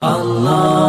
Allah.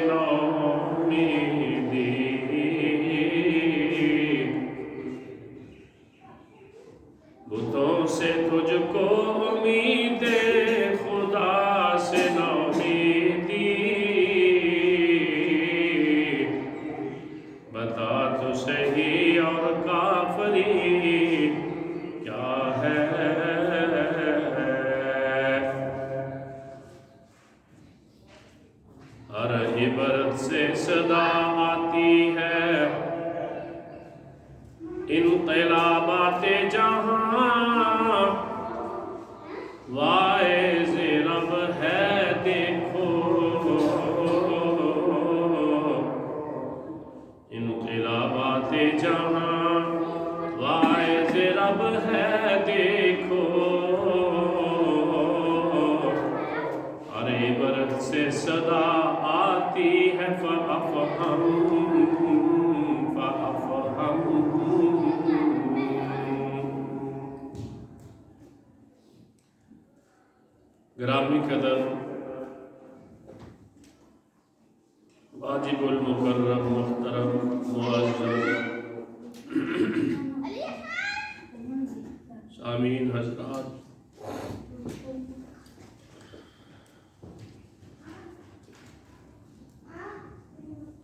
खुदा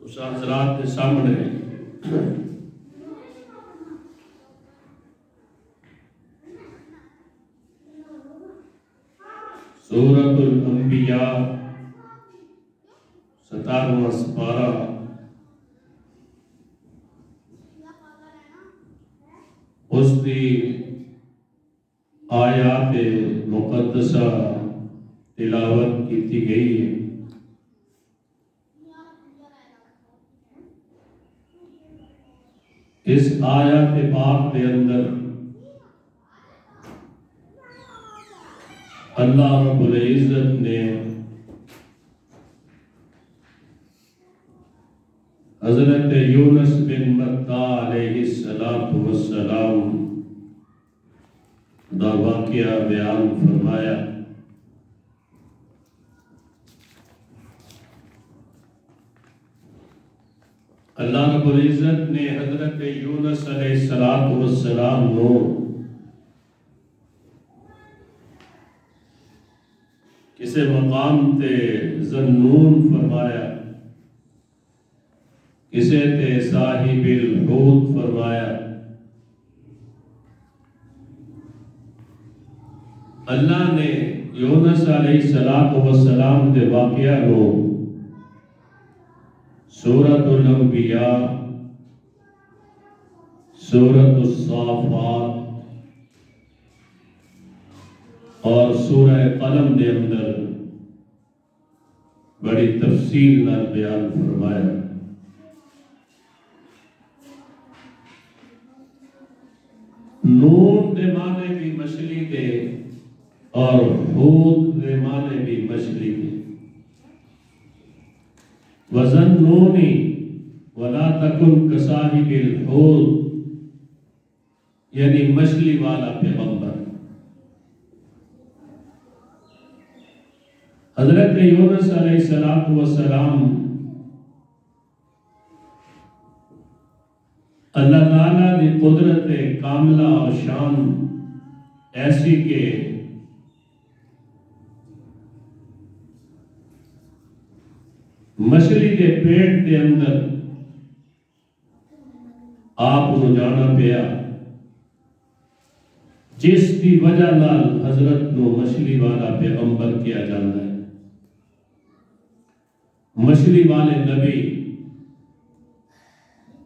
उस हजरात के सामने। सूरतुल अंबिया सपारा। उसकी आयात मुकदसा तिलावत की गई। है इस आयत पाक के अंदर। अल्लाह रब्बुल इज़्ज़त ने हज़रत यूनुस बिन मत्ता वस्सलाम दा वाकया बयान फरमाया। अल्लाह ने हज़रत यूनुस किसे मकाम ते जन्नून फरमाया, किसे ते साहिबिल फरमाया, अल्लाह ने यूनुस दे वाकया नो सूरतुल अंबिया सूरतुस साफात और सूरह कलम के अंदर बड़ी तफसील नाल बयान फरमाया। नून दे माने भी मछली दे और हूद दे माने भी मछली दे वज़न नूनी वला तकुन कसाहिबिल हूद, यानी मछली वाला पैगंबर। हज़रत यूनुस अलैहिस्सलातु वस्सलाम अल्लाह ताला की कुदरत कामला और शान ऐसी के मछली के पेट के अंदर आप जाना पिया जिस की वजह नाल हज़रत नो मछली वाला पैगंबर किया जाता है। मछली वाले नबी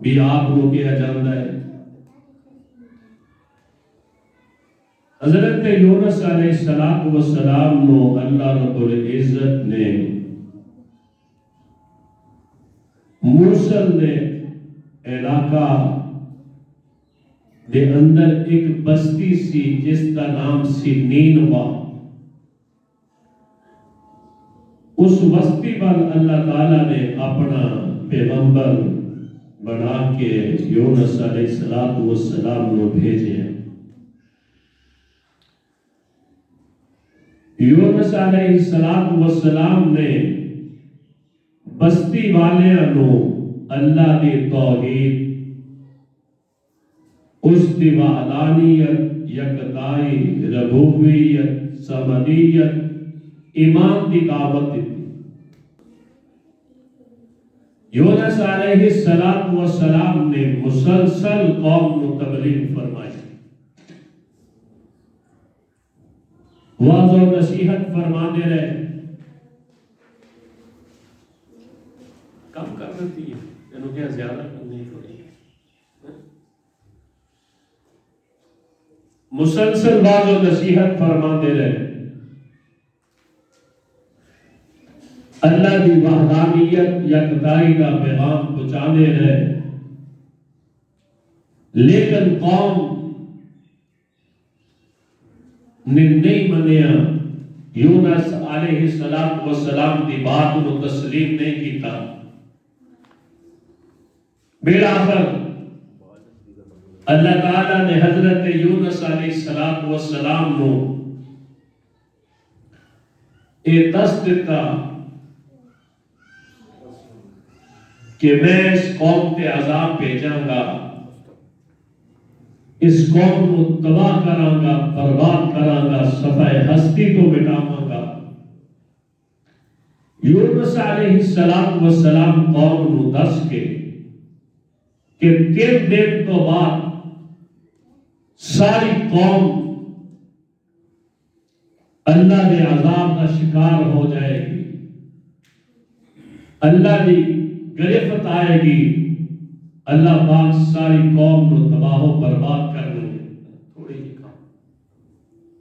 भी आप को किया जाता है। हज़रत यूनुस अलैहिस्सलाम व सलाम नो, अल्लाह रब्बुल इज़्ज़त ने मूसल ने इलाका दे अंदर एक बस्ती सी, जिसका नाम सी नीनवा। उस बस्ती पर अल्लाह ताला ने अपना पैगंबर बना के यूनुस वस्सलाम को भेजे। यूनुस वस्सलाम ने बस्ती वालियाँ नो अल्लाह दी तौहीद उसकी वादानियत यकताई रबूबियत समदियत ईमान की दावत दी यूनुस अलैहिस्सलाम व सलाम ने मुसलसल कौम को तबलीग फरमाई। वाज और नसीहत फरमाते रहे कम कर देती है। तेनों क्या ज़्यादा करनी थोड़ी मुसलसल वाजो नसीहत फरमाते रहे। अल्लाह की वहदानियत यकदाई का पैगाम पहुँचाने रहे। लेकिन कौम ने नहीं मनिया। यूनस सलाम की बात को तस्लीम नहीं किया बेलाखर अल्लाह ताला ने हज़रत यूनस अलैहिस्सलाम व सलाम को ये दस दिता कि मैं इस कौम के अजाब भेजांगा इस कौम को तबाह करांगा बर्बाद करांगा सफाए हस्ती को मिटावांगा यूनुस अलैहिस्सलाम व सलाम कौम को दस के कि तीन दिन तो बाद सारी कौम अल्लाह के अजाब का शिकार हो जाएगी। अल्लाह की गिरफ्त आएगी। अल्लाह पाक सारी कौम को तबाह बर्बाद कर देंगे। थोड़ी जी कम।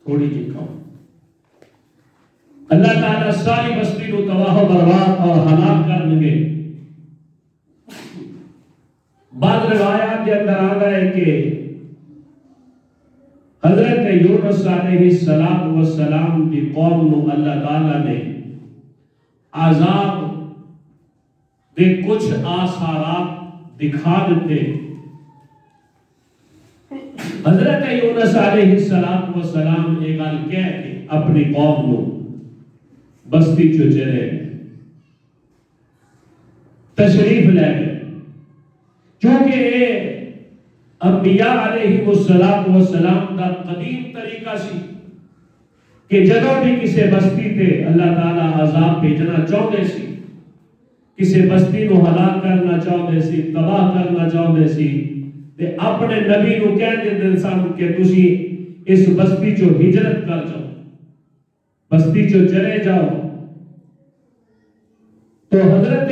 थोड़ी जी कम। अल्लाह ताला सारी बस्ती को तबाह बर्बाद और हलाक कर देंगे। बाद रिवायात के अंदर आ गए कि हज़रत यूनुस अलैहिस्सलाम व सलाम की कौम को अल्लाह ताला ने आजाब दे कुछ आसारात दिखा देते। हज़रत यूनुस अलैहिस्सलाम व सलाम एक गल कह के अपनी कौम को बस्ती चो चले तशरीफ़ ले गए। क्योंकि अंबिया सलाम का कदीम तरीका सी कि भी किसी बस्ती अल्लाह ताला भेजना चाहते सी, किसी बस्ती को हलाक करना चाहते सी, तबाह करना चाहते सी, ते अपने नबी को कह देते सन तुसी इस बस्ती चो हिजरत कर जाओ, बस्ती चो चले जाओ। तो हज़रत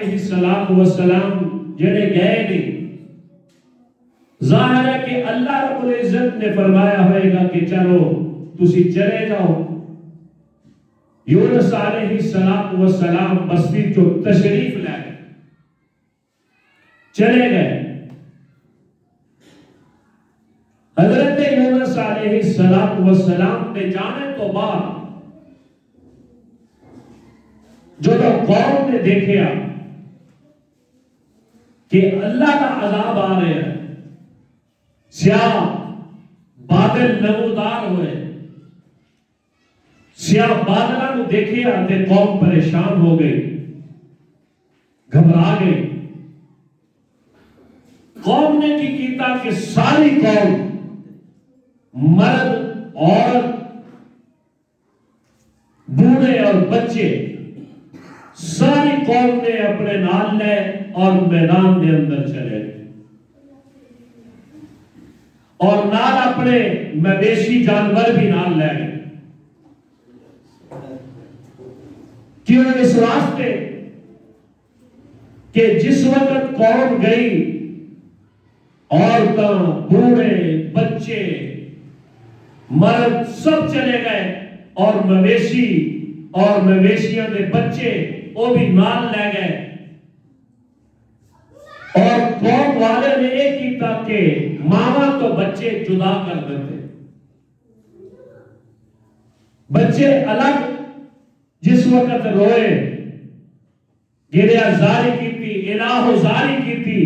अलैहिस्सलाम व सलाम जेड़े गए नहीं ज़ाहिर है कि अल्लाह रब्बुल इज़्ज़त ने फरमाया होएगा कि चलो, तुसी चले जाओ। यूनुस अलैहिस्सलाम व सलाम बस्ती चो तशरीफ़ ले गए। चले गए। हज़रत यूनुस अलैहिस्सलाम व सलाम के जाने तो बाद जो कौम ने देखा कि अल्लाह का अजाब आ रहे हैं। स्याह बादल नमूदार हुए। स्याह बादलों को देखे कौम परेशान हो गई घबरा गई कौम ने की कीता कि सारी कौम मर्द, औरत, बूढ़े और बच्चे सारी कौम ने अपने नाल ले और मैदान के अंदर चले। और नाल अपने मवेशी जानवर भी नाल ले। गए क्यों इस वास्ते कि जिस वक्त कौम गई, औरतों, बूढ़े, बच्चे, मर्द सब चले गए और मवेशी और मवेशियों के बच्चे वो भी नाल ले गए। और कौम वाले ने एक किया कि मामा तो बच्चे जुदा कर देते। बच्चे अलग जिस वक्त रोए गिरिया जारी की थी, इलाहो जारी की थी,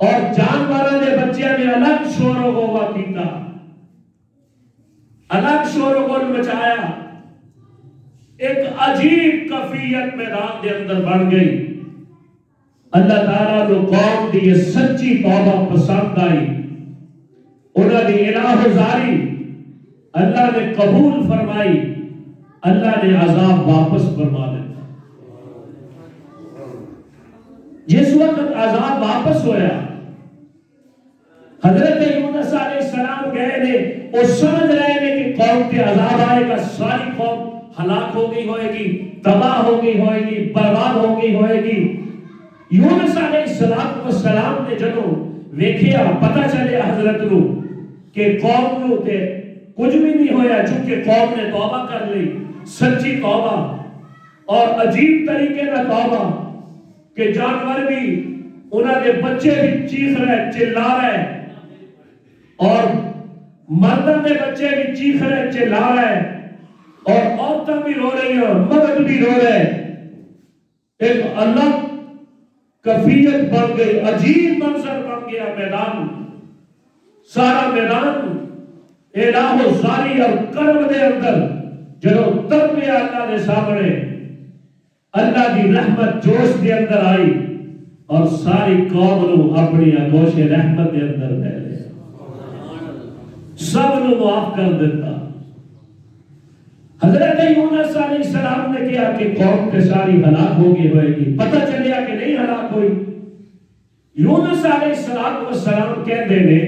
और जानवरों के बच्चे ने अलग शोर गोवा किया अलग शोर गोल मचाया एक अजीब कफियत मैदान के अंदर बन गई। अल्लाह ताला को कौम की ये सच्ची तौबा पसंद आई। उन्होंने इलाहजारी अल्लाह ने कबूल फरमाई। अल्लाह ने अजाब वापस फरमा दिया। जिस वक्त अजाब वापस होया, हज़रत यूनुस सलाम गए ने वो समझ रहे ने कि कौम के अजाब आएगा, सारी कौम हलाक हो गई होएगी, तबाह हो गई होएगी, बर्बाद हो गई होएगी। यूनुस सलाम ने जदों वेखिया, पता चले हज़रत नु कि कौम नु ते कुछ भी नहीं होया, चूँकि कौम ने तौबा कर ली, सच्ची तौबा। और अजीब तरीके का तौबा कि जानवर भी उन्होंने बच्चे भी चीख रहे, चिल्ला रहे। और मर्दों के बच्चे भी चीख रहे, चिल्ला रहे। और औरतें भी रो रही हैं मर्द भी रो रहे हैं। एक अलग कफियत बन गई, अजीब मंजर बन गया मैदान। सारा मैदान एलाहो सारी और कर्म के अंदर, जो तर पे अल्लाह के सामने, अल्लाह की रहमत जोश के अंदर आई और सारी कौम नु अपनी आगोश रहमत के अंदर ले सब नु माफ़ कर देता। हज़रत सलाम ने कहा कि कौम के सारी हलाक हो गई होएगी पता चलिया कि नहीं हलाक हुई। यूनुस सलाम कहते ने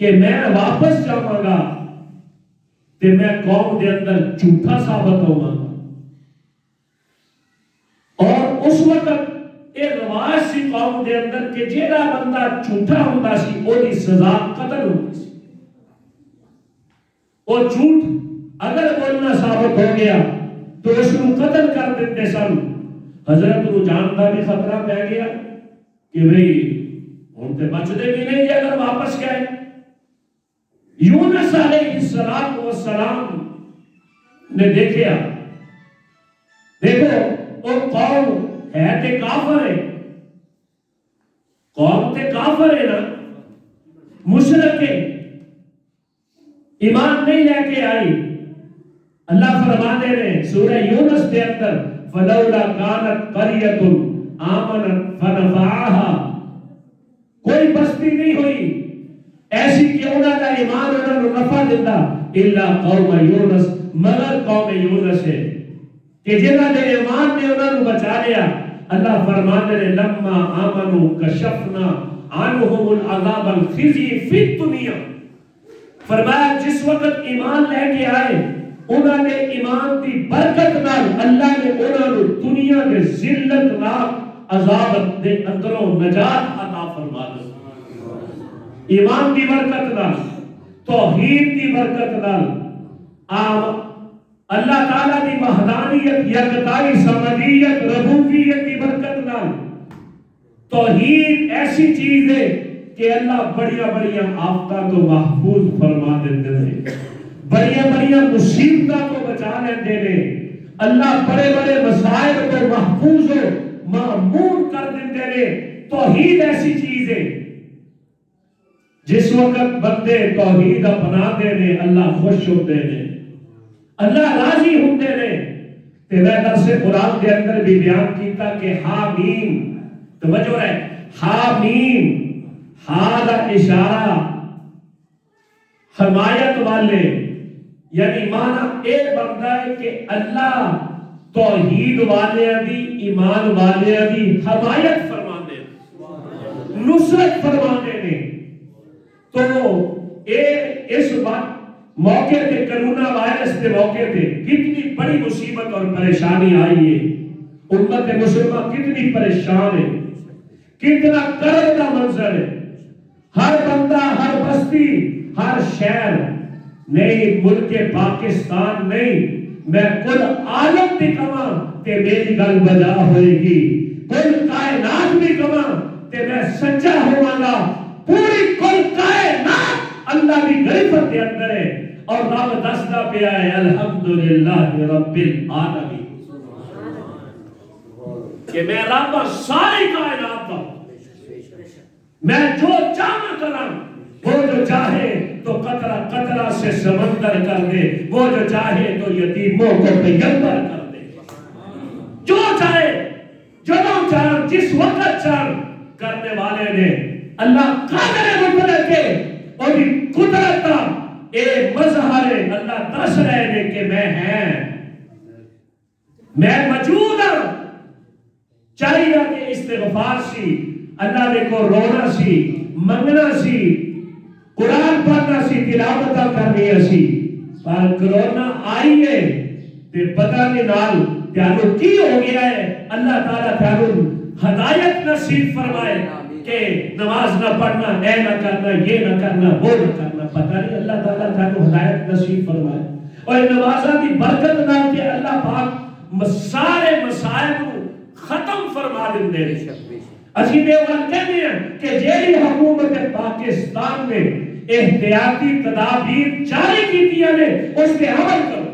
कि मैं वापस जावांगा ते मैं कौम के अंदर झूठा साबित होवांगा और उस वक्त एक रिवाज सी कौम के अंदर कि जेड़ा बंदा झूठा ओदी सजा कत्ल होती झूठ अगर बोलना साबित हो गया तो उसको कत्ल कर देते सन हज़रत जान का भी खतरा पै गया कि भाई, हम तो बचते भी नहीं अगर वापस गए। यूनुस अलैहिस्सलाम व सलाम ने देखा, देखो वो कौम है ते काफर है। कौम ते काफर है ना? मुशरक है। ईमान नहीं लेके आई। अल्लाह फरमाते ने सूरह यूनुस के अंदर, फलौला कानत करियतुन आमनत फनफाहा। कोई बस्ती नहीं हुई। ऐसी कि उन्होंने ईमान, उन्होंने नफा दिता, इल्ला कौम यूनुस, मगर कौम यूनुस है। कि जिन्होंने ईमान ने उन्होंने बचा लिया, अल्लाह फरमाते ने लम्मा आमनु कशफना अनहुमुल अजाबल खिजी फ़ी दुनिया। फरमाया, जिस वक्त ईमान लेके आए उन्होंने ईमान की बरकत नाल अल्लाह ने उन्होंने दुनिया के जिल्लत नाल अजाब दे अंदरों नजात अता फरमा दी ईमान की बरकत नाल, तौहीद की बरकत नाल, आम अल्लाह ताला की वहदानियत, यकताई समदियत रबूबियत की बरकत नाल। तौहीद ऐसी चीज़ है कि अल्लाह बढ़िया बढ़िया आफता तो महफूज फरमा देते हैं बढ़िया बढ़िया मुसीबत को बचा लेते हैं अल्लाह बड़े बड़े मसाइल को महफूज हो मामून कर देते हैं तौहीद ऐसी चीज़ है। जिस वक्त बंदे तौहीद अपनाते ने अल्लाह खुश होते ने अल्लाह राज़ी होते ने दरसे कुरान के अंदर भी बयान किया कि हामीम, तवज्जो है हामीम हा का इशारा। हमायत वाले यानी माना ए बनता है कि अल्लाह तौहीद वाले दी ईमान वाले दी हमायत फरमाते नुसरत फरमाते ने तो ए, इस बात मौके पे, कोरोना वायरस के मौके पे कितनी बड़ी मुसीबत और परेशानी आई है। उम्मत मुसलमान कितनी परेशान है। कितना कर्ज का मंजर है। हर बंदा, हर बस्ती, हर शहर नहीं, मुल्क पाकिस्तान नहीं। मैं कुल आलम भी कमा ते मेरी गल बजा होएगी। कुल कायनात भी कमा ते मैं सच्चा होवांगा पूरी कुल कायनात अल्लाह की गरिफत के अंदर है। और रब दसदा पिया है, अल्हम्दुलिल्लाह रब्बिल आलमीन। कि मैं रब सारी कायनात का मैं जो चाह करा, वो जो चाहे तो कतरा कतरा से समंदर कर दे। वो जो चाहे तो यतीमों को पैगंबर कर दे। जो चाहे जो चाहे, जिस वक्त चाह, करने वाले ने अल्लाह कादर मुतलक के और कुदरत का ए मजहर अल्लाह दस रहे ने कि मैं है। मैं मौजूद हूँ। चाहिए कि इस्तिगफार सी, अल्लाह दे को रोना सी, मंगना सी कुरान पढ़ना सी, तिलावत करनी सी। पर कोरोना आई है, ते पता नहीं नाल त्यानु की हो गया है। अल्लाह ताला त्यानु हदायत नसीब फरमाए कि नमाज़ ना पढ़ना, ऐ ना करना, ये ना करना, वो ना करना, पता नहीं अल्लाह ताला थानू हिदायत नसीब फरमाए। और नमाजा की बरकत नाल के अल्लाह पाक सारे मसाइब को खत्म फरमा देंगे ਅਸੀਂ अजीब वाकई कि जेली हुकूमत पाकिस्तान में। एहतियाती तदाबीर जारी की दिया ने उस पर अमल करो।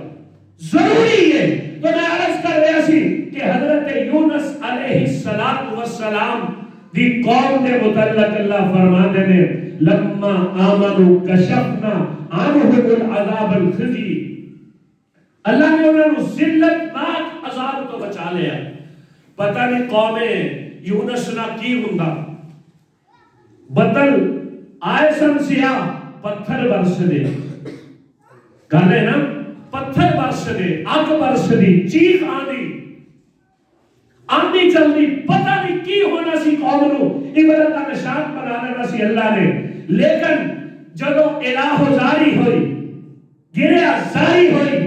ज़रूरी है। तो मैं अर्ज़ कर रहा सी कि हज़रत यूनस अलैहि सलात व सलाम दी कौम दे मुतलक अल्लाह फरमाने ने लम्मा आमनु कशफना आनहुल अजाब अल खजी। अल्लाह ने उन्हें जिल्लत नाक अजाब तो बचा लिया। पता नहीं कौमें यूनस ना की हुंदा। बदल आए सन सिया पत्थर बरस दे। है ना? पत्थर बरस दे, अग बरस दी, चीख आंदी। आंदी चलदी, पता नहीं की होना सी कौम नु। इबरत का निशान बना लेना सी अल्लाह ने। लेकिन जदों इलाहो जारी हुई, गिरया जारी हुई,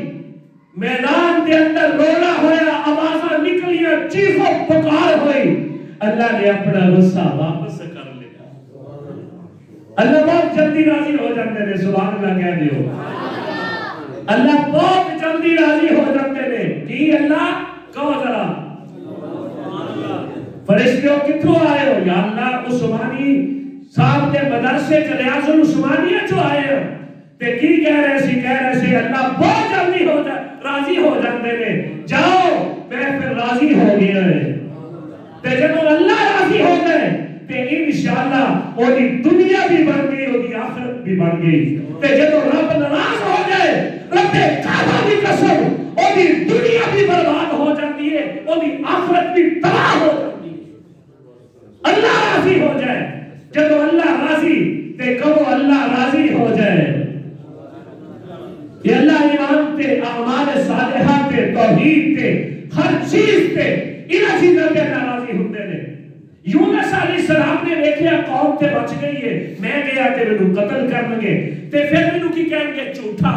मैदान के अंदर रोना होया, आवाजा निकलियाँ, चीखो पुकार हुई। अल्लाह ने अपना गुस्सा वापस कर लिया। अल्लाह बहुत जल्दी राज़ी हो जाते ने सुभान अल्लाह कह दियो। अल्लाह बहुत जल्दी राज़ी हो जाते ने की अल्लाह? कहो जरा। फरिश्ते किथों आए हो? या अल्लाह उस्मानी साहब के मदरसे च रियाजुल उस्मानिया चो आए हो? ते की कह रहे सी? कह रहे सी, अल्लाह बहुत जल्दी हो जा, राज़ी हो जाते ने जाओ, मैं फिर राज़ी हो गया है। ते जब अल्लाह राज़ी हो गए ते इंशाअल्लाह ओदी दुनिया भी बन गई ओदी आखिरत भी बन गई। ते जब रब नाराज़ हो जाए, रब काबा की कसम ओदी दुनिया भी बर्बाद हो जाती है ओदी आखिरत भी तबाह हो जाती है। अल्लाह राज़ी हो जाए, जब अल्लाह राज़ी ते कहो अल्लाह राज़ी हो जाए। ये अल्लाह ईमान ते अमाल सालिहा ते तौहीद ते हर चीज़ ਇਹਨਾਂ ਚੀਜ਼ਾਂ ਤੇ ਨਾਰਾਜ਼ੀ ਹੁੰਦੇ ਨੇ ਯੂਨਸ ਅਲੀ ਸਲਾਮ ਨੇ ਵੇਖਿਆ ਕੌਮ ਤੇ ਬਚ ਗਈ ਏ ਮੈਂ ਗਿਆ ਤੇ ਮੈਨੂੰ ਕਤਲ ਕਰਨਗੇ ਤੇ ਫਿਰ ਮੈਨੂੰ ਕੀ ਕਹਿਣਗੇ ਝੂਠਾ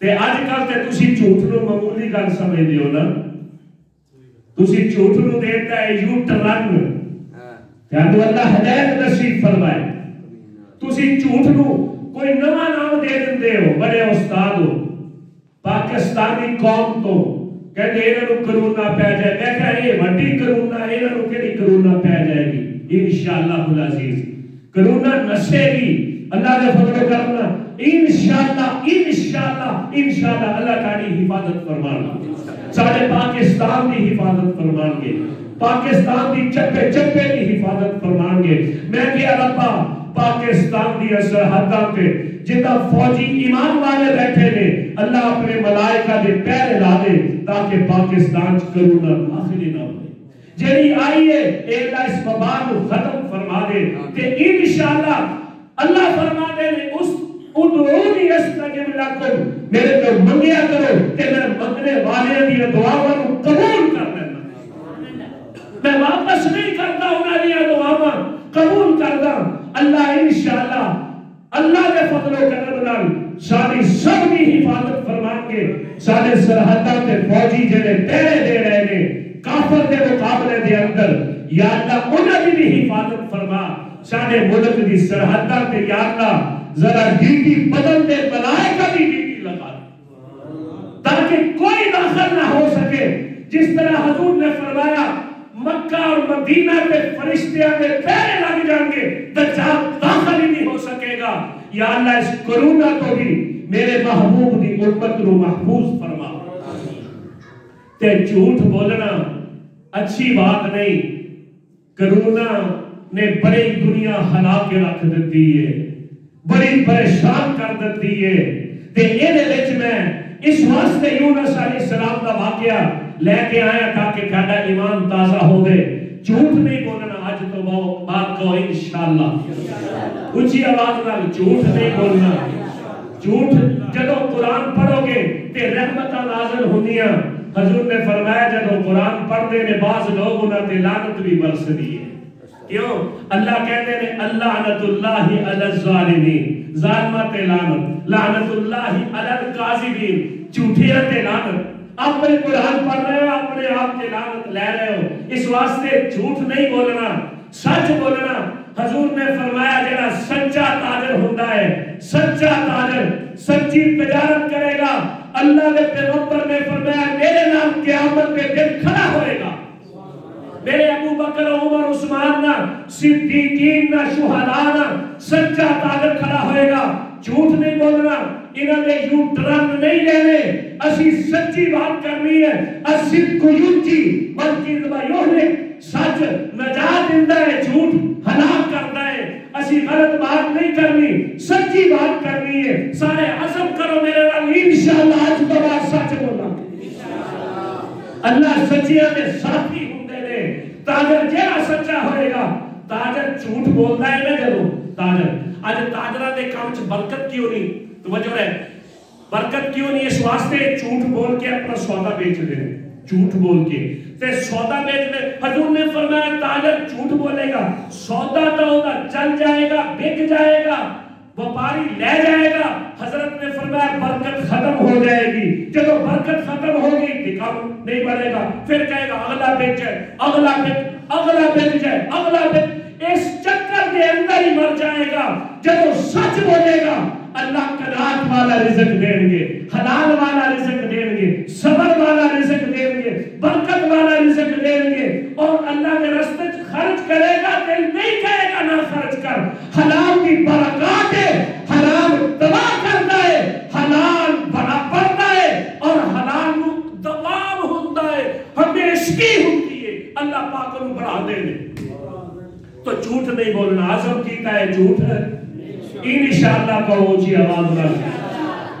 ਤੇ ਅੱਜ ਕੱਲ ਤੇ ਤੁਸੀਂ ਝੂਠ ਨੂੰ ਮਾਮੂਲੀ ਗੱਲ ਸਮਝਦੇ ਹੋ ਨਾ ਤੁਸੀਂ ਝੂਠ ਨੂੰ ਦੇਤਾ ਹੈ ਯੂ ਟਰਨ ਤੁਹਾਨੂੰ ਅੱਲਾਹ ਹਦਾਇਤ ਨਸੀਬ ਫਰਮਾਏ ਤੁਸੀਂ ਝੂਠ ਨੂੰ ਕੋਈ ਨਵਾਂ ਨਾਮ ਦੇ ਦਿੰਦੇ ਹੋ ਬੜੇ ਉਸਤਾਦ ਹੋ ਪਾਕਿਸਤਾਨੀ ਕੌਮ ਤੋਂ ਕਹਿੰਦੇ ਇਹਨਾਂ ਨੂੰ ਕਰੋਨਾ ਪੈ ਜਾਏ ਮੈਂ ਕਿਹਾ ਇਹ ਵੱਡੀ ਕਰੋਨਾ ਇਹਨਾਂ ਨੂੰ ਕਿਹੜੀ ਕਰੋਨਾ ਪੈ ਜਾਏਗੀ ਇਨਸ਼ਾਅੱਲਾ ਹੁਲ ਅਜ਼ੀਜ਼ ਕਰੋਨਾ ਨਸ਼ੇਗੀ अल्लाह ने फजल करना इंशाअल्लाह इंशाअल्लाह इंशाअल्लाह अल्लाह ताली हिफाजत फरमाना सारे पाकिस्तान की हिफाजत फरमाएंगे पाकिस्तान की चप्पे चप्पे की हिफाजत फरमाएंगे मैं क्या रब्बा पाकिस्तान की सरहदा पे जितना फौजी ईमान वाले बैठे ने अल्लाह अपने मलाइका दे पैर ला दे ताकि पाकिस्तान करोना दाखिल ना होए जेड़ी आई है अल्लाह इस वबा को खत्म फरमा दे। ते इंशाअल्लाह अल्लाह फरमा दे ने उस उदूनी अस्तगिब लकुम मेरे तो मंगिया करो, ते मैं मंगने वाले दी दुआवां को कबूल कर लेना मैं वापस नहीं करता उन्हां दी दुआवां कबूल करदा अल्लाह इंशाअल्लाह अल्लाह दे फजल करम नाल साडी सब दी हिफाजत फरमाएँगे साडे सरहदां ते फौजी जेड़े पहरे दे रहे ने, काफर दे मुकाबले दे अंदर, या अल्लाह उन्हां दी भी हिफाजत फरमा। साडे मुल्क दी सरहदां ते या अल्लाह जरा ड्यूटी बदल दे मलाइका दी ड्यूटी लगा ताकि कोई दाखिल ना हो सके। जिस तरह हजूर ने फरमाया, मक्का और मदीना पे फरिश्तियाँ के पैरे लग जाएँगे, दज्जाल दाखिल ही नहीं हो सकेगा। या अल्लाह इस कोरोना को भी मेरे महबूब की उम्मत को महफूज फरमा। ते झूठ बोलना अच्छी बात नहीं। कोरोना ने बड़ी दुनिया हिला के रख दी है। बड़ी परेशान कर दी है। ते इने विच मैं इस वास्ते यूनुस अलैहि सलाम का वाकया लेके आया ताकि साडा ईमान ताज़ा होवे। झूठ नहीं बोलना, आज तो बाद कहो इंशाल्लाह ਉੱਚੀ ਆਵਾਜ਼ ਨਾਲ ਝੂਠ ਨਹੀਂ ਬੋਲਣਾ ਝੂਠ ਜਦੋਂ ਕੁਰਾਨ ਪੜੋਗੇ ਤੇ ਰਹਿਮਤਾਂ ਨਾਜ਼ਿਲ ਹੁੰਦੀਆਂ ਹਜ਼ੂਰ ਨੇ ਫਰਮਾਇਆ ਜਦੋਂ ਕੁਰਾਨ ਪੜ੍ਹਦੇ ਨੇ ਬਾਜ਼ ਲੋਕ ਉਹਨਾਂ ਤੇ ਲਾਨਤ ਵੀ ਬਰਸਦੀ ਹੈ क्यों अल्लाह कहते ने अल्लाहनतुल्लाहि अलल जालिमीन जालिमा ते लानत लानतुल्लाहि अलल काजिबीन झूठे ते लानत आप कुरान पढ़ रहे हो अपने आप के लानत ले रहे हो इस वास्ते झूठ नहीं बोलना सच बोलना हजूर ने फरमाया, जरा सच्चा ताजर होता है, सच्चा ताजर, सच्ची तजारत करेगा। अल्लाह के पैगंबर ने फरमाया, मेरे नाम क़यामत के दिन खड़ा होएगा। मेरे अबू बकर, उमर, उस्मान ना, सिद्दीकीन ना, शुहदा ना, सच्चा ताजर खड़ा होएगा। झूठ नहीं बोलना, इन्होंने यू टर्न नहीं लेने असि सच्ची बात करनी है। असिद को युद्धि बल्कि योने सच नजात दिंदा है, झूठ हलाक करता है। असि गलत बात नहीं करनी, सच्ची बात करनी है। सारे अजम करो मेरे नाम इंशाल्लाह आज तो बात सच बोला। अल्लाह सच्चिया के साथी होंगे ने। ताजर जेड़ा सच्चा होएगा, ताजर झूठ बोलता है ना ज़रूर ताजर। आज ताजरा दे काम च बरकत क्यों नहीं तो वजह है बरकत क्यों नहीं इस वास्ते झूठ बोल के अपना सौदा बेच दे। झूठ बोल के। ते सौदा बेचने हजूर ने फरमाया, ताजर झूठ बोलेगा, सौदा तो होगा चल जाएगा, बिक जाएगा, व्यापारी ले जाएगा। हज़रत ने फरमाया, बरकत खत्म हो जाएगी, जब बरकत खत्म होगी तो नहीं बढ़ेगा फिर कहेगा, अगला बेच अगला बेच अगला बेच जाए, अगला बेच इस चक्कर के अंदर ही मर जाएगा, जब वो सच बोलेगा, अल्लाह कनात वाला रिजक देंगे, हलाल वाला रिजक देंगे, सबर वाला रिजक देंगे। बरकत वाला रिजक देंगे और अल्लाह के रास्ते खर्च करेगा, दिल नहीं कहेगा ना खर्च कर। हलाल की बरकत है, हलाल तबाह करता है, हलाल बड़ा पड़ता है और हलाल दवाब होता है हमेशगी होती है। अल्लाह पाक को बढ़ा देने तो झूठ नहीं बोलना, आज़म की है झूठ है। इन इंशाल्लाह कहो जी, आवाज़ में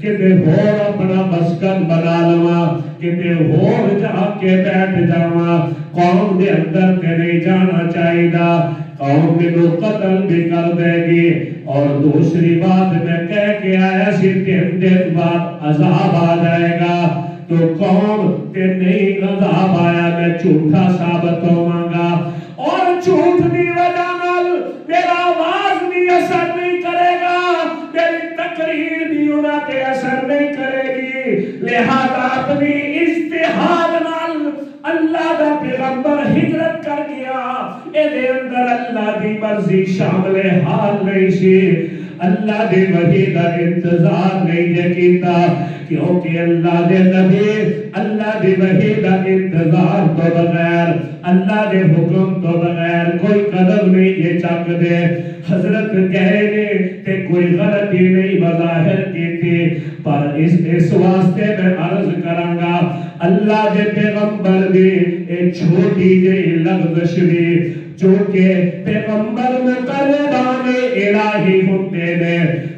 किते होर अपना मस्कन बना लवा किते होर जाके बैठ जावा कौम दे अंदर ते नहीं जाना चाहिए कौम मेनू कत्ल भी कर देगी और दूसरी बात मैं कह के आया सी तीन दिन बाद अजाब आ जाएगा तो कौम ते नहीं अजाब आया मैं झूठा साबित होवांगा और झूठ की वजह मेरा उन्हें असर नहीं करेगी। लिहाजा अपनी इस्तेहाद नाल अल्लाह दा पैगंबर हिजरत कर गया एदे अंदर अल्लाह दी मर्ज़ी शामिल हाल नहीं सी। अल्लाह दे वही दा इंतज़ार नहीं कीता, क्योंकि अल्लाह दे नबी, अल्लाह दे वही दा इंतज़ार तो बगैर, अल्लाह दे हुक्म तो बगैर कोई कदम नहीं ये चक दे। हज़रत कह रहे ते कोई गलती नहीं बजाहिर की थी। पर इस इस वास्ते मैं अर्ज़ करांगा, अल्लाह दे पैगंबर दी एक छोटी जेही लफ्ज़ भी जो के पैगंबर मुकर्रबान इलाही होते ने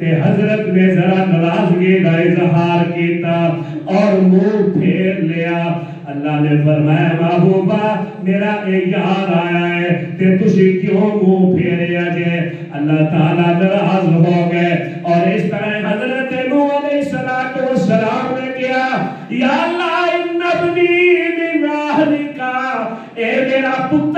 ते हज़रत ने जरा नाराज़गी का इजहार किया और मुँह फेर लिया। अल्लाह ने फरमाया, महबूबा, मेरा एक यार आया है, ते तुसी क्यों मुँह फेरिया जे? अल्लाह ताला नाराज़ हो गए और इस तरह हज़रत नूह अलैहि वसलाम ने किया, या अल्लाह इन्नबनी मिन अहलिका, ए मेरा पुत्र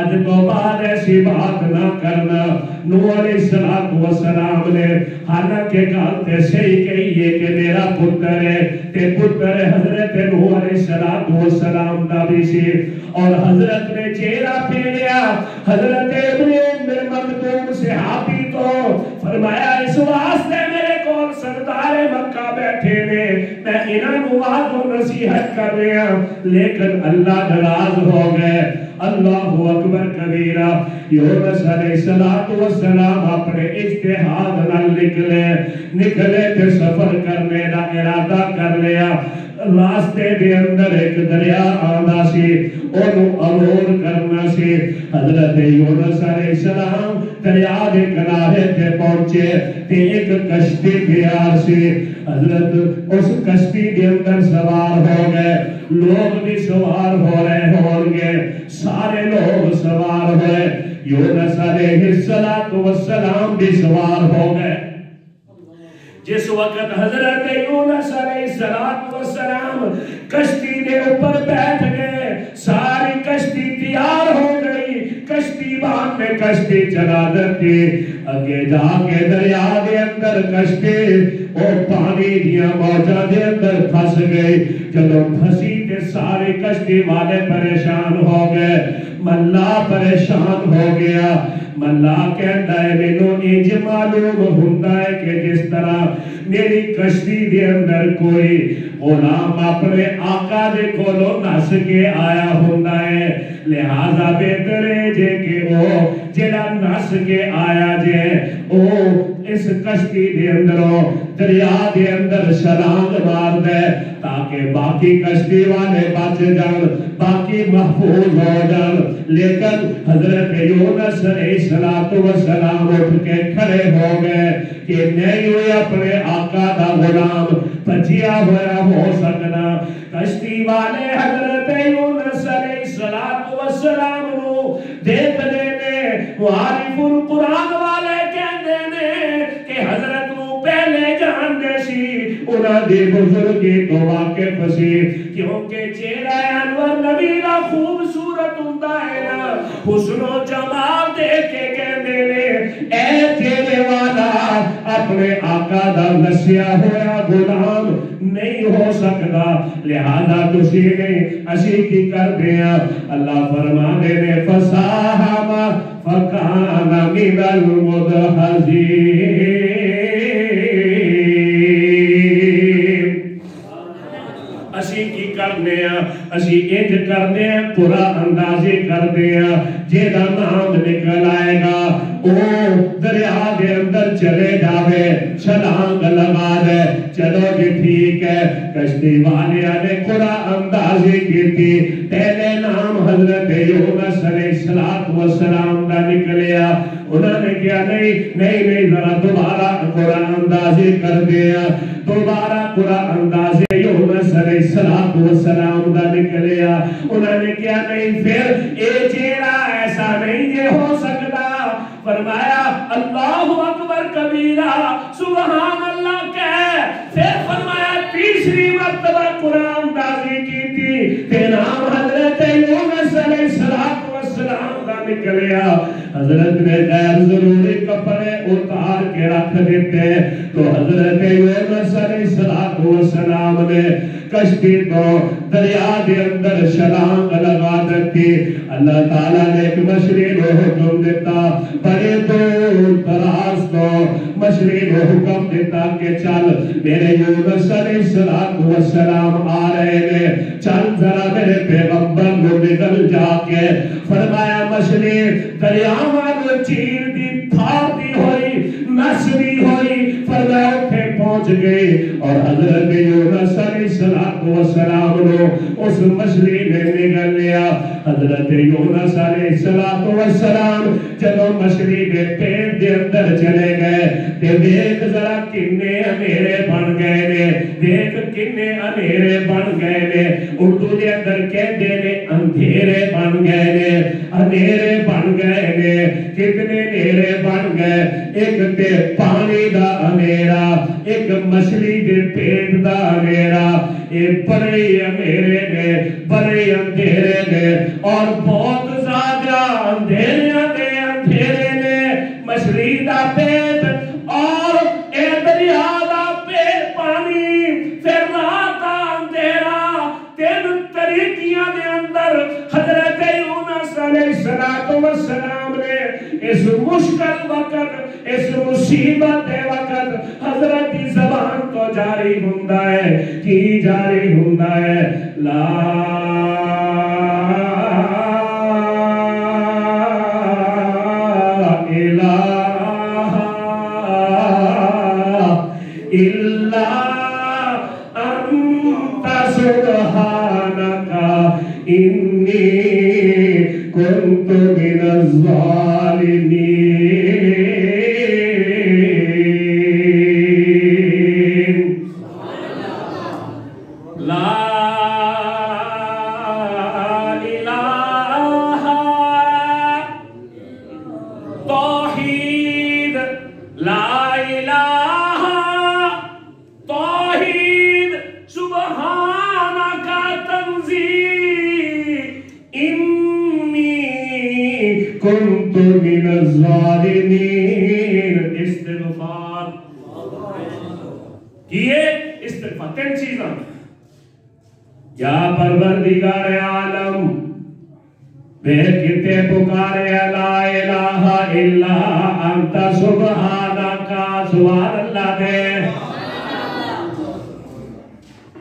आज तो बाद ऐसी बात ना करना। नूह अलैहिस्सलाम वसलाम ने हालाँकि गल ते सही कही है कि मेरा पुत्र है। ते पुत्र हज़रत नूह अलैहिस्सलाम वसलाम दा भी सी। और हज़रत ने चेहरा फेरिया हज़रत इब्ने उम्मे मखदूम सहाबी तो फरमाया, इस वास्ते मेरे को सरदार मक्का बैठे ने। मैं इन्हों वाद नसीहत कर रहा लेकिन अल्लाह नाराज़ हो गए। अल्लाह अकबर कबीरा यूनुस अलैहिस्सलाम व सलाम अपने इज्तिहाद नाल निकले निकले ते सफ़र करने का इरादा कर लिया रास्ते दे अंदर एक दरिया आंदा सी, ओनु अबोर करना सी। हज़रत यूनुस अलैहिस्सलाम दरिया दे किनारे ते पहुँचे, ते एक कश्ती तैयार सी। हज़रत, उस कश्ती के अंदर सवार हो गए। लोग भी सवार हो रहे होंगे, सारे लोग सवार हुए। यूनुस अलैहिस्सलातु वस्सलाम भी सवार हो गए। जिस वक्त हज़रत कश्ती के ऊपर बैठ गए, सारी कश्ती तैयार हो गई। कश्ती बाद में कश्ती चला दी अगे जाके दरिया के अंदर कश्ती और पानी दिया मौजा के अंदर फस गए। चलो फंसी ते सारे कश्ती वाले परेशान हो गए। मल्ला परेशान हो गया। मल्ला कहता है, मैनू इंज मालूम होता है कि जिस तरह मेरी कश्ती के अंदर कोई गुलाम अपने आका दे कोलो नस के आया होता है। लिहाजा बेहतर है जे कि ओ जेड़ा नस के आया जे, ओ इस कश्ती दे अंदरों दरिया दे अंदर छलांग मार दे ताकि बाकी कश्ती वाले बच जान बाकी महफूज हो जान लेकिन हज़रत यूनुस सलाम उठ के खड़े हो गए कि नहीं हुए अपने आका का गुलाम, भजिया हुआ हो सकता कश्ती वाले हज़रत यूनुस सलाम देखते ने वारिफुल कुरान वाले कहते ने कि हज़रत का ना के ने ए चेहरे वाला, अपने आका दा नसिया होया गुलाम नहीं हो सकता। लिहाजा तुसी नहीं असी की करते हैं अल्लाह फरमाने ने फसाहा फकाना मिनल मुदहजीन। ਅਸੀਂ ਇੰਜ ਕਰਦੇ ਆ ਪੂਰਾ ਅੰਦਾਜ਼ੇ ਕਰਦੇ ਆ ਜਿਹਦਾ ਨਾਮ ਨਿਕਲ ਆਏਗਾ ਉਹ ਦਰਿਆ ਦੇ ਅੰਦਰ ਚਲੇ ਜਾਵੇ छलांग लगा चलो जी ठीक है। कश्ती वाले ने खुदा अंदाजी की थी तेरे नाम हज़रत यूनस अलैहिस्सलाम व सलाम दा निकलिया। उन्होंने क्या नहीं नहीं नहीं, जरा दोबारा कुरान अंदाजे कर दिया। दोबारा कुरान अंदाजे उन्होंने क्या नहीं, फिर ए जेड़ा ऐसा नहीं ये हो सकता फरमाया, अल्लाह अकबर कबीरा सुबहान अल्लाह कह। फिर फरमाया, तीसरी मर्तबा कुरान दाजी की थी। हज़रत यूनुस का निकलिया हज़रत ने गैर ज़रूरी कपड़े उतार के रख देते। तो हज़रत यूनुस सलाम ने कश्ती को दरिया के अंदर छलांग लगा दी अल्लाह ताला ने एक मछली को हुक्म दिता बड़े दूर दराज को मछली को हुक्म दिता कि चल, मेरे यूनुस सलाम आ रहे ने। चल जरा मेरे पैगंबर को निकल जाके। फरमाया मछली दरिया वालों चीर दी दी हुई नसरी हुई पहुँच गए और हज़रत यूनुस सलाम नो उस मछली ने निगल लिया। हज़रत यूनुस सलाम जब मछली के पेट के अंदर चले गए, ते देख जरा किन्ने अंधेरे बन गए ने, देख किन्ने अंधेरे बन गए ने। उर्दू के अंदर कहते ने अंधेरे बन गए ने। अंधेरे बन गए ने कितने नेरे बन गए? एक ते पानी दा अनेरा एक मछली के पेट दा अंधेरा। ये बड़े अंधेरे ने, बड़े अंधेरे ने, और बहुत ज़्यादा अंधेरे अंधेरे ने, मछली दा पेट वक्त इस मुसीबत के वक्त हज़रत की जबान तो जारी हुंदा है, की जारी हुंदा है? ला तीन चीज़ें या परवरदिगार आलम वे किते पुकारे ला इलाहा इल्ला अंता सुबहानका सुभान अल्लाह दे।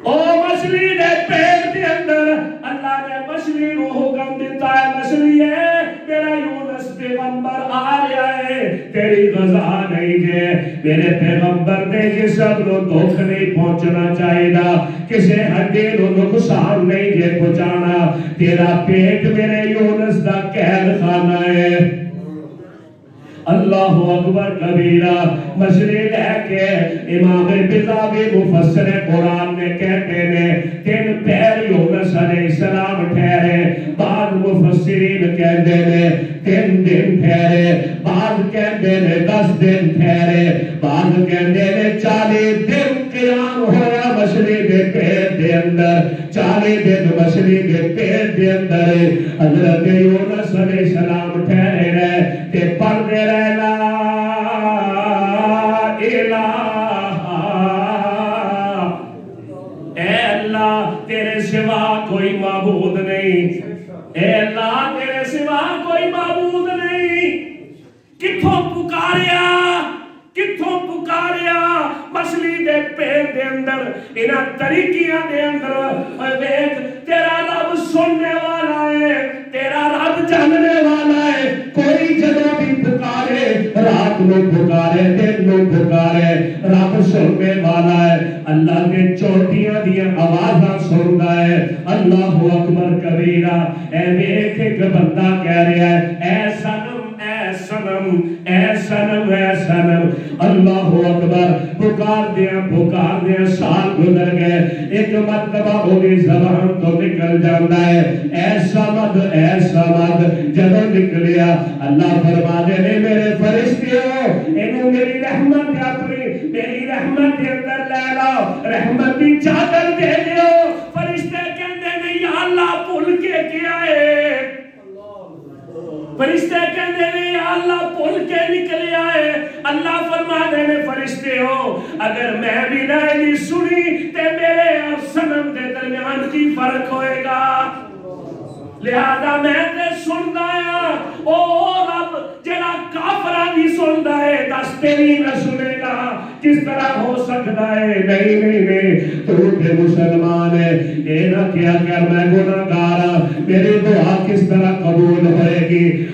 ओ मछली दे पेट दे अंदर, अल्लाह ने मछली को हुक्म दिता है, मछली है, मेरा यूनुस पैगंबर आ तेरी गजा नहीं जे मेरे पैगंबर दे जिसम नु दुख नहीं पहुँचना चाहिदा। किसे हड्डी नु नुकसान नहीं जे पहुंचाना। तेरा पेट मेरे यूनुस दा कैद खाना है। अल्लाह अकबर कबीरा मछली लेके इमाम बिजावी मुफस्सिर कुरान ने कहते ने तीन पैर यूनुस अलैहिस्सलाम ठहरे। बाद मुफस्सिरीन कहते ने तीन दिन ठहरे, बाद कहते ने दस दिन ठहरे, बाद कहते ने चाली दिन कियाम होया मछली दे पेट दे अंदर चाली दिन मछली दे पेट दे अंदर। हज़रत यूनुस अलैहिस्सलाम ठहरे रहे ते पढ़ते रहे, ला तेरे सिवा कोई माबूद नहीं। ए अल्लाह, तेरे सिवा चोटियाँ दिया आवाजा सुनता है। अल्लाह अकबर कबीरा ए एक बंदा कह रहा है, ऐ सनम ऐ सनम ऐ सनम ऐ सनम। अल्लाह अकबर। पुकार दिया पुकार दिया, साल गुजर गए। एक मरतबा ओदी जबान तो निकल जाता है। ऐसा मद ऐसा मद जदों निकलिया। अल्लाह फरमाते ने मेरे फरिश्तियों, इन्हों मेरी रहमत अपनी। मेरी रहमत के अंदर ले लो रहमत की चादर दे दियो। फरिश्ते कहते या अल्लाह भूल के निकले आए। अल्लाह फरमाने ने फरिश्ते हो। अगर मैं भी नहीं सुनी, ते मेरे और सनम के दरमियान की फ़र्क होएगा। लिहाजा मैं ते सुनदा आ। ओ रब, जेड़ा काफरा भी सुनदा है, दस तेरी ना सुनेगा। किस तरह हो सकता है? नहीं नहीं नहीं। तू ते मुसलमान है। ये ना क्या कर मैं गुनाहगार मेरे दुआ किस तरह कबूल होएगी?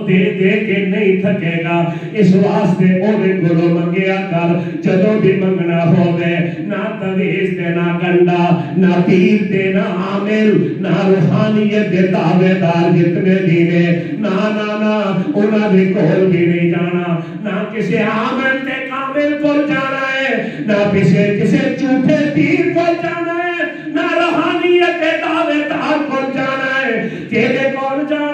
दे दे के नहीं थकेगा। इस वास्ते ओदे कोलों मंगिया कर, जदों भी मंगना होवे, ना तवीज ते ना गंडा ना पीर ते ना आमिल, ना रूहानियत दे दावेदार जितने भी ने, ना ना ना, उन्हां दे कोल भी नहीं जाना। ना किसी आमिल ते कामिल को जाना है, ना किसी किसी झूठे पीर को जाना है, ना रूहानियत के दावेदार को जाना है। तेरे कौन जाना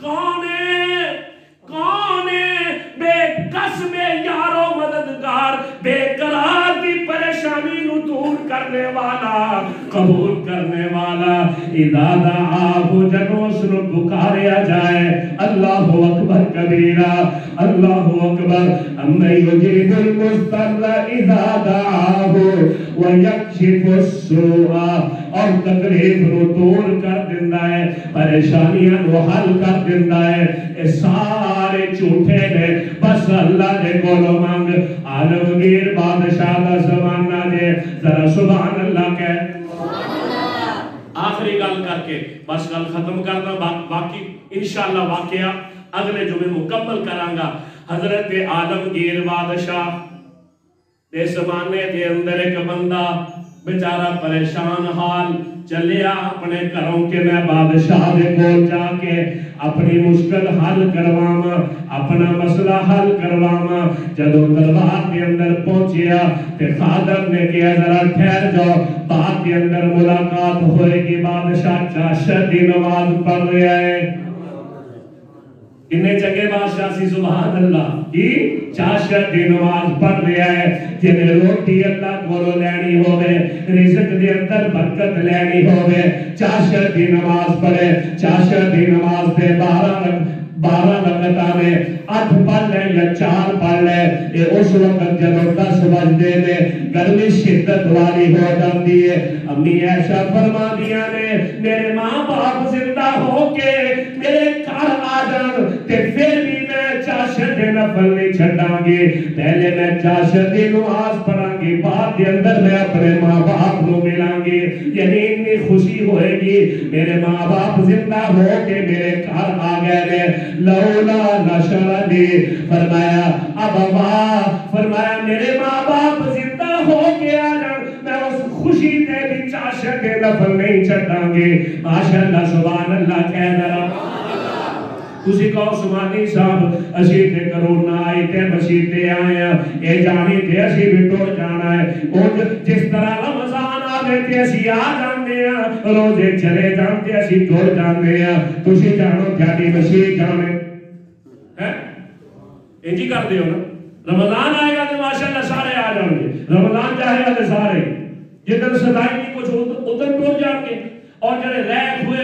कौन है कौन है बेकस में यारो मददगार करने वाला कबूल करने वाला इदादा आहो जनो सुनो पुकारा जाए। अल्लाह अकबर कबीरा, अल्लाह अकबर। अम्मे युजीबुल मुस्तला इदादा आहो व यक्षिफ सुआ, और तकलीफ़ नु दूर कर देता है, परेशानियाँ नु हल कर देता है। ए सारा झूठे ने बस अल्लाह दे कोलो मंग। आलमगीर बादशाह दा जमाना जे जरा सुभान अल्लाह कह। आखिरी गल करके बस गल खत्म करना बा, बाकी इंशाअल्लाह वाकया अगले जुमे मुकम्मल करांगा। हज़रत आलमगीर बादशाह दे जमाने दे अंदर एक बंदा बेचारा परेशान हाल चलिया अपने घरों के मैं बादशाह दे कोल जाके अपनी मुश्किल हल करवावा, अपना मसला हल करवावा। जदों दरबार के अंदर पहुंचिया ते खादम ने कहा, जरा ठहर जाओ। बात के अंदर मुलाकात होएगी, बादशाह चाशर की नमाज़ पढ़ रहा है। किन्ने चंगे बादशाह सी सुभान अल्लाह की चाशर दी नमाज़ पढ़ रहा है। जिन्हें रोटी अल्लाह कोलो लेनी होवे, रिजक दे अंदर बरकत लेनी होवे। चाशा दी नमाज़ पढ़े चाशर दी नमाज़ दे 12 बारह रंगता ने अठ पढ़ ले या चार पढ़ ले ये उस वक्त जब दस बजते ने गर्मी शिद्दत वाली हो जाती है। अम्मी ऐसा फरमा दिया ने, मेरे माँ बाप ज़िंदा होके मेरे घर आ जान, ते फिर भी दे नफल नहीं छड़ांगी, पहले मैं चाशर दी नमाज़ पढ़ांगी बाद के अंदर मैं अपने माँ बाप को मिलांगी। यानी इतनी खुशी होएगी, मेरे माँ बाप ज़िंदा हो के मेरे घर आ गए ने लौला नशरनी फरमाया, अब वाह फरमाया, मेरे माँ बाप ज़िंदा हो के आ जान खुशी ते भी चाशर दे नफल नहीं छड़ांगी। माशाअल्लाह सुभान अल्लाह, कह रहा ਤੁਸੀਂ ਕਹੋ ਸੁਮਾਨੀ ਸਾਹਿਬ ਅਸੀਂ ਤੇ ਕਰੋਨਾ ਆਈ ਤੇ ਮਸੀਹ ਤੇ ਆਏ ਆ ਇਹ ਜਾਣੀ ਤੇ ਅਸੀਂ ਵੀ ਟੁਰ ਜਾਣਾ ਹੈ ਉਹ ਜਿਸ ਤਰ੍ਹਾਂ ਰਮਜ਼ਾਨ ਆਵੇ ਤੇ ਅਸੀਂ ਆ ਜਾਂਦੇ ਆ ਰੋਜ਼ੇ ਚਲੇ ਜਾਂਦੇ ਅਸੀਂ ਟੁਰ ਜਾਂਦੇ ਆ ਤੁਸੀਂ ਜਾਣੋ ਤੁਹਾਡੀ ਮਸੀਹ ਜਾਣੇ ਹੈ ਇੰਜ ਹੀ ਕਰਦੇ ਹੋ ਨਾ रमजान आएगा तो माशाल्लाह सारे आ जाएंगे रमजान जाएगा तो सारे जिधर सदाई नहीं कुछ उधर टुर जाएंगे और जड़े रह हुए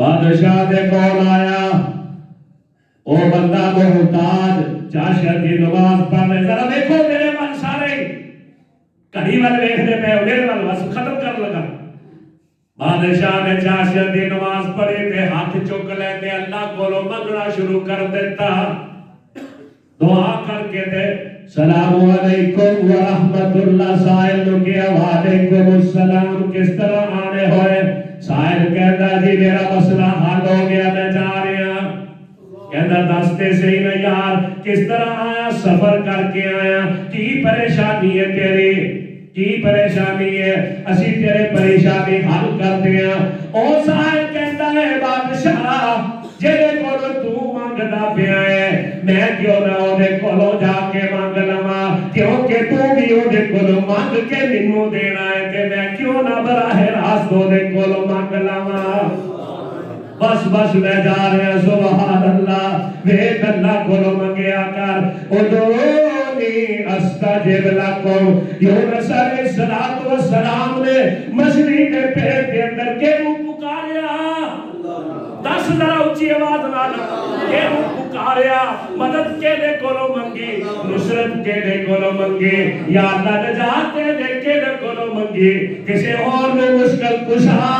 बादशाह दे कौन आया। ओ बंदा मोहताज चाशर की नमाज़ पढ़ने, जरा देखो मेरे मन सारे। घड़ी वाल देखते पे मेरे वाल बस खत्म कर लगा। बादशाह ने चाशर की नमाज़ पढ़ी ते हाथ चुक लेते, अल्लाह कोलो मंगना शुरू कर देता। दुआ करके ते, सलाम अलैकुम व रहमतुल्लाह साहिल के वालेकुम अस्सलाम किस तरह आने होए? साहिल कहता जी, मेरा मसला हल हो गया, मैं जा रहा कहता दसते सही ना यार, किस तरह आया, सफ़र करके आया? की परेशानी है तेरी? की परेशानी है? असि तेरे परेशानी हल करते हैं। ओ साहिल कहता है, बादशाह, जेरे कोलो तू मंगदा पिया है मैं क्यों ना ओदे कोलो जाके मंग लवा क्योंकि तू भी ओदे कोलो मंग के मिनू देना है ते मैं क्यों ना बराह रास्त ओदे कोलो मंग लवा बस बस मैं जा रहा सुभान अल्लाह वेख अल्लाह कोलो मंगया कर उदोनी अस्ताजिब लकुम यूनुस अलैहिस्सलातु वस्सलाम ने मछली के पेट के अंदर केनू पुकारिया। दस जरा उची आवाज़ नाल के दे मदद कोलो मंगी, नुसरत के दे कोलो मंगी या अल्लाह नजात दे, के दे कोलो मंगी। किसे और ने मुश्किल कुशा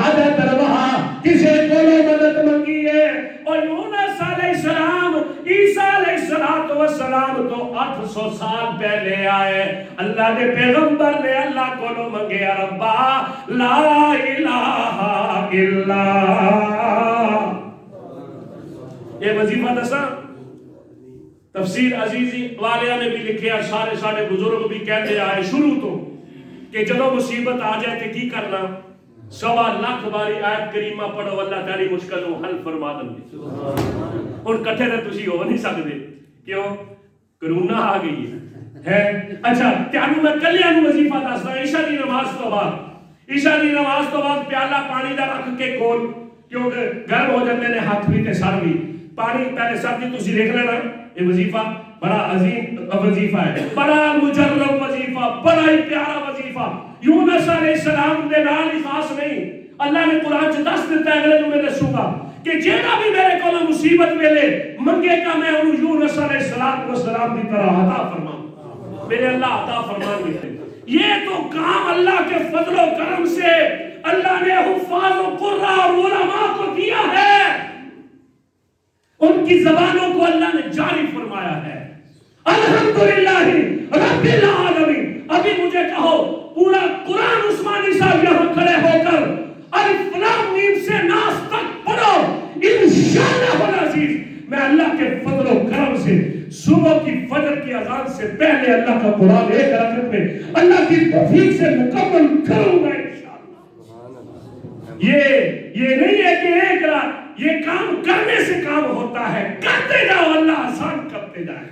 आधा तरवा किसे कोलो मदद मंगी है? और यूनुस अलैहिस्सलाम, ईसा अलैहिस्सलातु तो 800 साल पहले आए। अल्लाह के पैगंबर ने अल्लाह को रब्बा, ला इलाहा इल्ला ये वजीफा दसा। तफसीर अजीजी वालिया ने भी लिखे सारे साढ़े बुज़ुर्ग भी कहते आए शुरू तो कि जदों मुसीबत आ जाए तो की करना? सवा लाख बारी आयत करीमा पढ़ो, अल्लाह तारी मुश्किल हल फरमा दें हम कठे तो हो नहीं सकते ਸਕਦੇ ਕਿਉਂ ਕਰੋਨਾ ਆ ਗਈ ਹੈ ਹੈ ਅੱਛਾ ਤੁਹਾਨੂੰ ਮੈਂ ਕੱਲਿਆਂ ਨੂੰ ਵਜ਼ੀਫਾ ਦੱਸਦਾ ਇਸ਼ਾ ਦੀ ਨਮਾਜ਼ ਤੋਂ ਬਾਅਦ ਇਸ਼ਾ ਦੀ ਨਮਾਜ਼ ਤੋਂ ਬਾਅਦ ਪਿਆਲਾ ਪਾਣੀ ਦਾ ਰੱਖ ਕੇ ਕੋਲ ਕਿਉਂਕਿ ਗਰਮ ਹੋ ਜਾਂਦੇ ਨੇ ਹੱਥ ਵੀ ਤੇ ਸਰ ਵੀ ਪਾਣੀ ਪਹਿਲੇ ਸਰ ਦੀ ਤੁਸੀਂ ਦੇਖ ਲੈਣਾ ਇਹ ਵਜ਼ੀਫਾ बड़ा अजीम वजीफा है बड़ा मुजर्रब वजीफा बड़ा ही प्यारा वजीफा यूनस अलैहिस्सलाम दे नाल ही खास नहीं अल्लाह ने कुरान च दस दिता है अगले मैं दसूंगा कि जेड़ा भी मेरे को मुसीबत वेले मंगेगा मैं उन्हें यूनस अलैहिस्सलाम की तरह अता फरमाऊं। मेरे अल्लाह अता फरमाएँगे। ये तो काम अल्लाह के फजलो करम से अल्लाह ने हुफाज कुर्रा और उलमा को दिया है। उनकी जबानों को अल्लाह ने जारी फरमाया है। अल्हम्दुलिल्लाह रब्बिल आलमीन। अभी मुझे कहो, पूरा कुरान उस्मानी साहब यहाँ खड़े होकर अलिफ लाम मीम से नास पढ़ो अज़ीज़, मैं अल्लाह के फजल करम से, सुबह की फजर की अजान से पहले अल्लाह का कुरान एक रकत में, अल्लाह की तफी से मुकम्मल करूँगा ये ये नहीं है कि एक रात, ये काम करने से काम होता है। करते जाओ, अल्लाह आसान जाए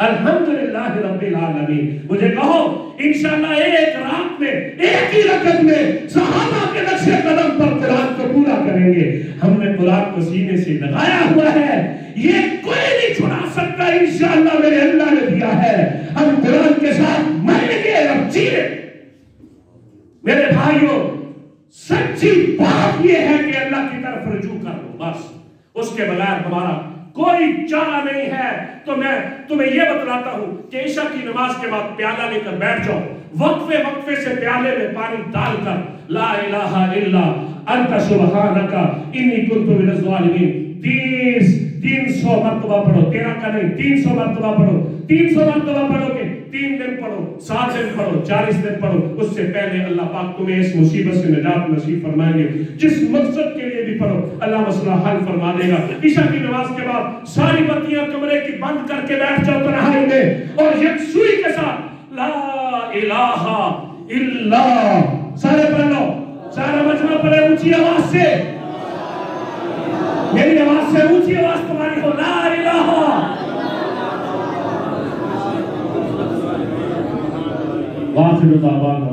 अल्हम्दुलिल्लाह। रब्बिल आलमीन। मुझे कहो इंशाल्लाह एक रात में एक ही रकत में सहाबा के नक्शे कदम पर कुरान को पूरा करेंगे। हमने कुरान को सीने से लगाया हुआ है। ये कोई नहीं छुड़ा सकता इंशाल्लाह मेरे अल्लाह ने दिया है। हम कुरान के साथ मरेंगे और जिए। मेरे भाइयों सच्ची बात यह है कि अल्लाह की तरफ़ रुजू कर लो बस। उसके बगैर हमारा कोई चारा नहीं है। तो मैं तुम्हें यह बतलाता हूँ कि ईशा की नमाज़ के बाद प्याला लेकर बैठ जाओ। वक्फे वक्फे से प्याले में पानी डालकर, ला इलाहा इल्ला अंत सुबहानका, इन्नी कुंतु मिनज़ ज़ालिमीन। तीस तीन सौ मरतबा पढ़ो। तेरा का नहीं, तीन सौ मरतबा पढ़ो। तीन सौ मरतबा पढ़ोगे तीन दिन पढ़ो, सात दिन पढ़ो, चालीस दिन पढ़ो, उससे पहले अल्लाह पाक तुम्हें इस मुसीबत से निजात नसीब फरमाएँगे। जिस मकसद के लिए भी पढ़ो, अल्लाह मसला हल फरमा देगा। ईशा की नमाज़ के बाद सारी बत्तियाँ कमरे की बंद करके बैठ जाओ तनहाई में और यकसुई के साथ, ला इलाहा इल्ला सारे पढ़ लो। सारा मजमा पढ़े ऊँची आवाज़ से। मेरी आवाज़ से ऊँची आवाज़ तुम्हारी हो, ला इलाहा। वाफिर दावाना